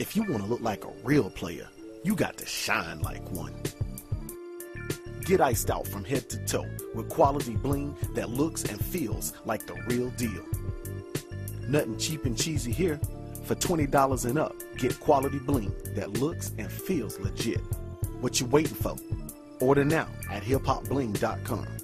If you want to look like a real player, you got to shine like one. Get iced out from head to toe with quality bling that looks and feels like the real deal. Nothing cheap and cheesy here. For $20 and up, get quality bling that looks and feels legit. What you waiting for? Order now at hiphopbling.com.